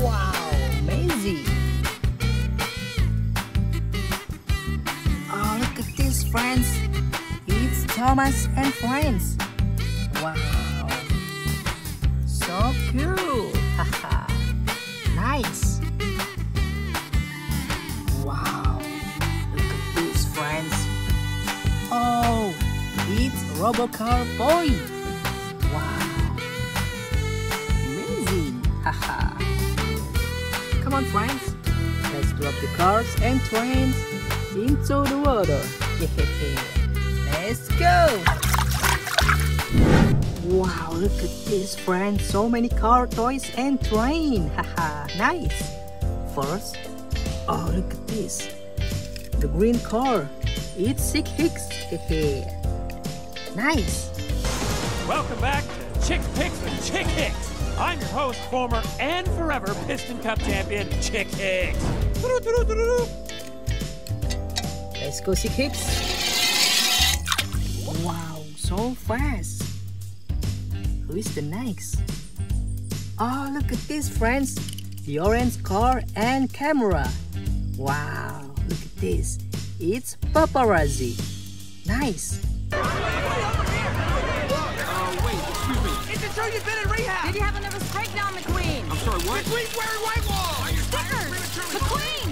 wow, amazing. Oh, look at this, friends. It's Thomas and friends. Wow, so cool. Haha, nice. Wow, look at this, friends. Oh, it's Robocar Poli. Come on, friends. Let's drop the cars and trains into the water. Let's go. Wow, look at this, friends. So many car toys and train. Haha, nice. First, oh, look at this. The green car. It's Chick Hicks. nice. Welcome back to Chick Picks with Chick Hicks. I'm your host, former and forever Piston Cup champion, Chick Hicks. Let's go, Chick Hicks. Wow, so fast. Who is the next? Oh, look at this, friends. The orange car and camera. Wow, look at this. It's paparazzi. Nice. It's a show you've been in rehab! Did you have a nervous breakdown, McQueen? I'm sorry, what? Queen's wearing white wall! Stickers! McQueen!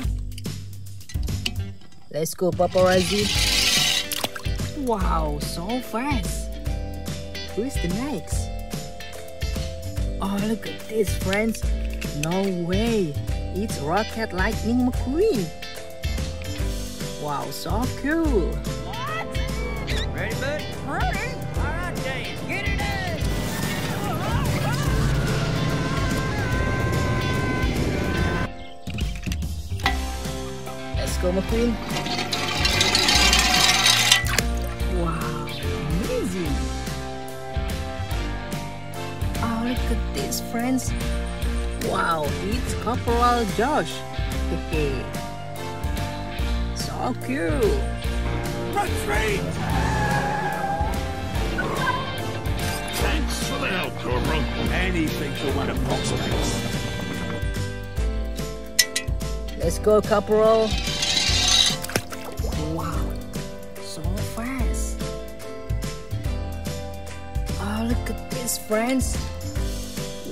Let's go, paparazzi. Wow, so fast. Who is the next? Oh, look at this, friends. No way. It's Rocket Lightning McQueen. Wow, so cool. What? Ready, bud? Ready? Go, McQueen. Wow, amazing. Oh, look at this, friends. Wow, it's Corporal Josh. So cute. Retreat! Thanks for the help, Corporal. Anything to win a box Let's go, Corporal. Look at this, friends.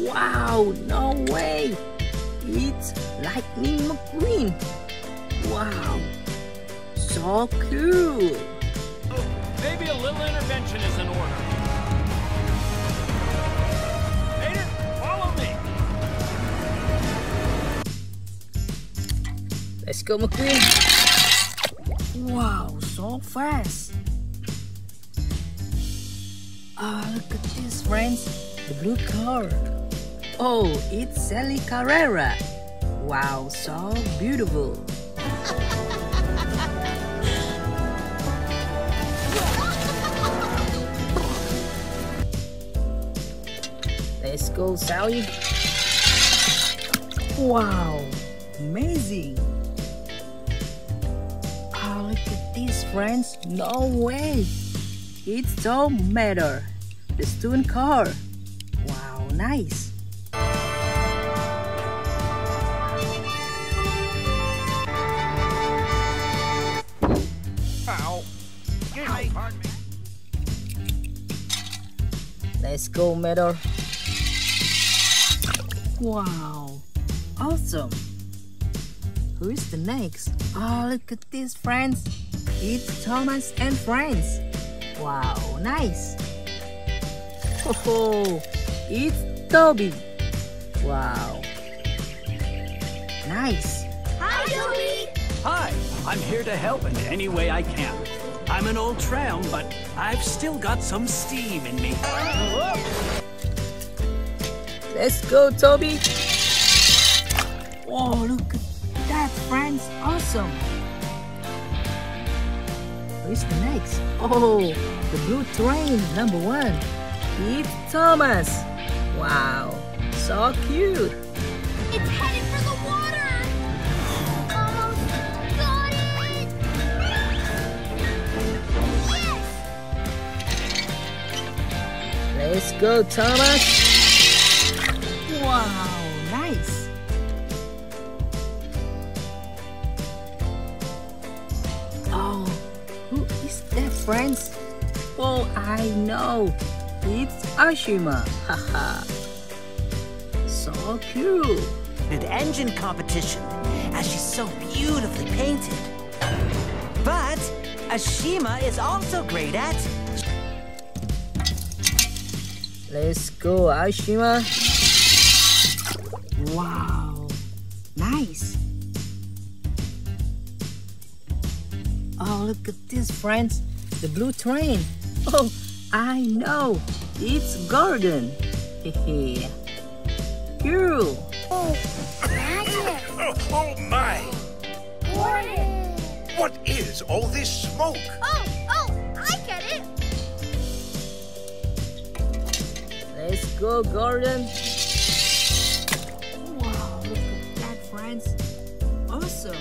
Wow, no way. It's Lightning McQueen. Wow, so cool. Maybe a little intervention is in order. Follow me. Let's go, McQueen. Wow, so fast. Ah, look at this, friends. The blue car. Oh, it's Sally Carrera. Wow, so beautiful. Let's go, Sally. Wow, amazing. Oh, look at these friends. No way. It's so matter. The student car. Wow, nice. Ow. Excuse me. Pardon me. Let's go, Mater. Wow, awesome. Who is the next? Oh, look at this, friends. It's Thomas and friends. Wow, nice. Oh, it's Toby. Wow. Nice. Hi, Toby! Hi, I'm here to help in any way I can. I'm an old tram, but I've still got some steam in me. Let's go, Toby. Oh, look at that, friends. Awesome. Who's the next? Oh, the blue train, number one. It's Thomas. Wow, so cute. It's headed for the water. Almost got it. Yes. Let's go, Thomas. Wow. Friends? Oh, I know. It's Ashima. Haha. so cute. An engine competition, as she's so beautifully painted. But Ashima is also great at Let's go, Ashima. Wow, nice. Oh, look at this, friends. The blue train. Oh, I know. It's Gordon. Hehe. Cool. Oh, oh my! Gordon. What is all this smoke? Oh, oh, I get it. Let's go, Gordon. Wow, look at that, friends. Awesome.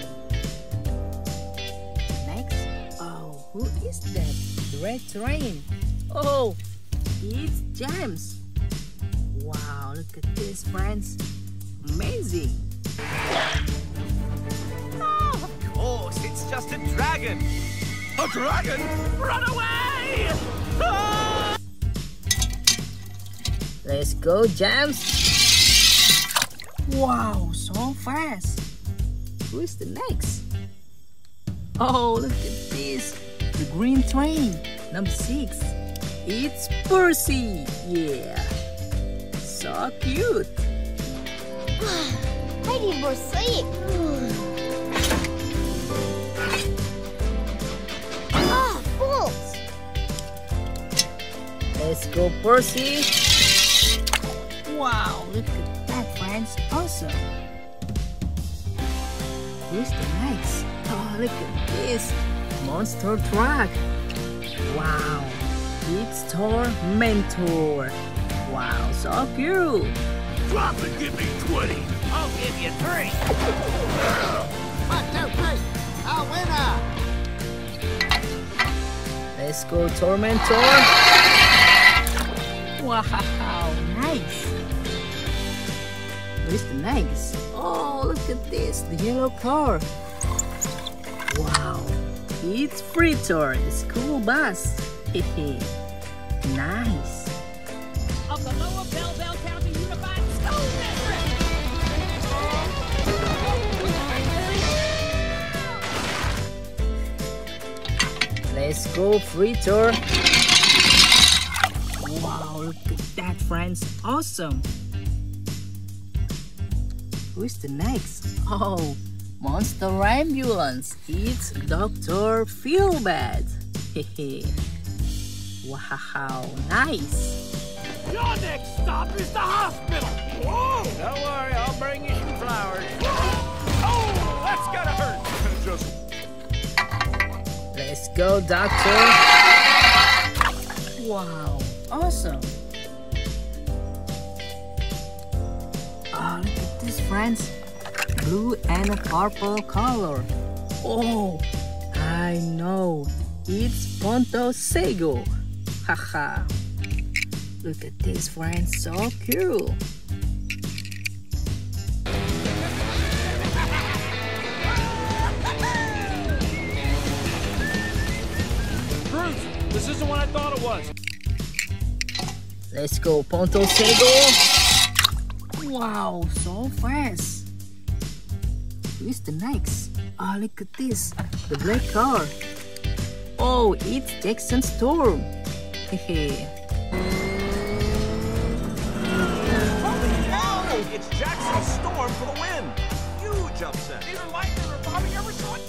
Who is that? The red train. Oh, it's James. Wow, look at this, friends. Amazing. Ah, of course, it's just a dragon. A dragon? Run away! Ah! Let's go, James. Wow, so fast. Who is the next? Oh, look at this. The green train, number six. It's Percy. Yeah. So cute. I need more sleep. Ah, fools. Let's go, Percy. Wow, look at that, friends. Awesome. Who's the next? Oh, look at this. Monster truck. Wow. It's Tormentor. Wow, so cute. Drop and give me 20. I'll give you three. One, two, three. A winner. Let's go, Tormentor. Wow, nice. Where's the next? Oh, look at this, the yellow car. Wow, it's Fritter, the school bus. Nice. Of the Lower Bell Bell County Unified School District. Let's go, Fritter. Wow, look at that, friends. Awesome. Who's the next? Oh, Monster Ambulance. It's Dr. Feelbad. Hehe. wow, nice. Your next stop is the hospital. Whoa! Don't worry, I'll bring you some flowers. Oh, that's gotta hurt. Just Let's go, Doctor. Wow, awesome. Oh, look at this, friends. Blue and purple color. Oh, I know. It's Ponto Sego. Haha. Look at this, friends. So cute. Bruce, this isn't what I thought it was. Let's go, Ponto Sego. Wow, so fast. Who's the next? Oh, look at this. The black car. Oh, it's Jackson Storm. Hehe. Oh, it's Jackson Storm for the win. Huge upset. Neither lightning or bombing ever saw it.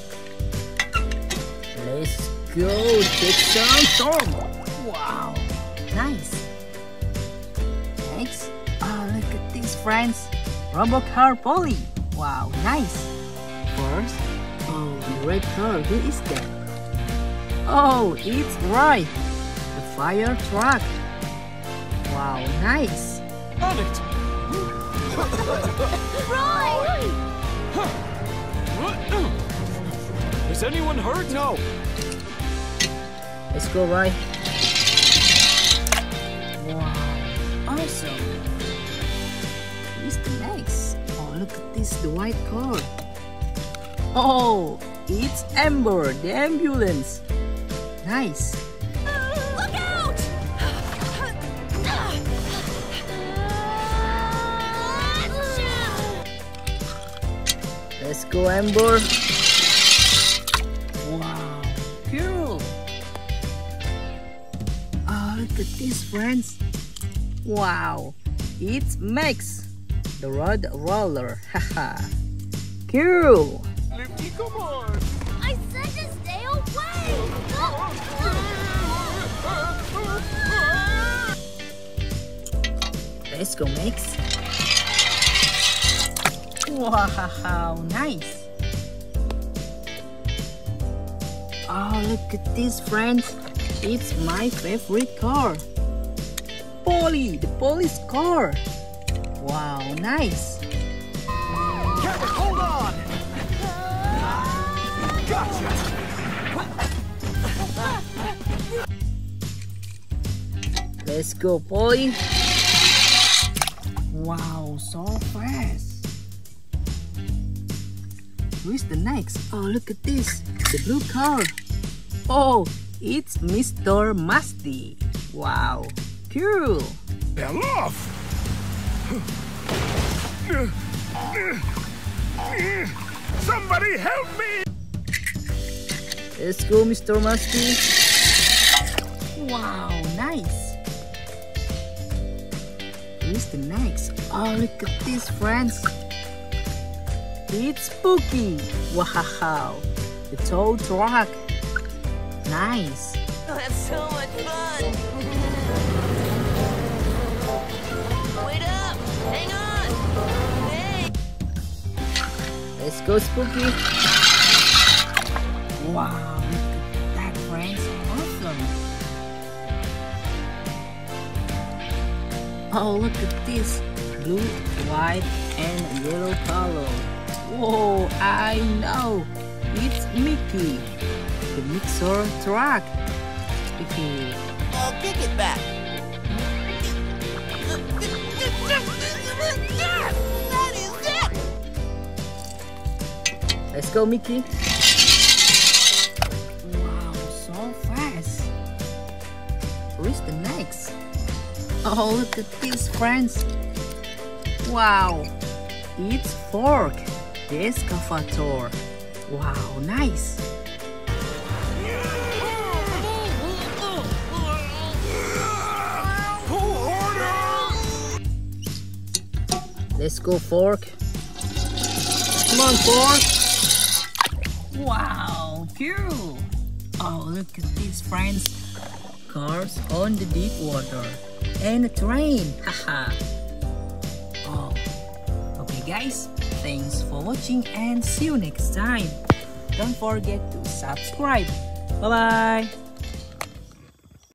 Let's go, Jackson Storm. Wow, nice. Next, oh, look at this, friends. Robocar Polly. Wow, nice first. Oh, the red car, who is that? Oh, it's right! The fire truck! Wow, nice! Got it! Roy! Is anyone hurt? No! Let's go, Roy. Wow, awesome! Mr. Max, oh look at this, the white car! Oh, it's Amber, the ambulance. Nice. Look out! Let's go, Amber. Wow, cool. Oh, look at this, friends. Wow, it's Max, the road roller. Haha. cool. Lifty, come on. I said to stay away! Let's go, Max. Wow, nice. Oh, look at this, friends. It's my favorite car. Polly, the police car. Wow, nice. Let's go, boy. Wow, so fast. Who's the next? Oh, look at this. The blue car. Oh, it's Mr. Musty. Wow, cool. Fell off! Somebody help me! Let's go, Mr. Musty. Wow, nice. Who's the next? Oh, look at this, friends. It's Spooky. Wow, the tow truck. Nice. Oh, that's so much fun! Wait up! Hang on! Hey! Let's go, Spooky. Wow, Oh, look at this. Blue, white, and yellow color. Whoa, I know. It's Mickey. The mixer truck. Mickey. I'll kick it back! That is it! Let's go, Mickey. Wow, so fast. Who's the next? Oh, look at this, friends. Wow, it's Fork, the excavator. Wow, nice. Let's go, Fork. Come on, Fork. Wow, cool. Oh, look at these friends. Cars on the deep water. And a train. Haha. oh. Okay, guys. Thanks for watching and see you next time. Don't forget to subscribe. Bye-bye.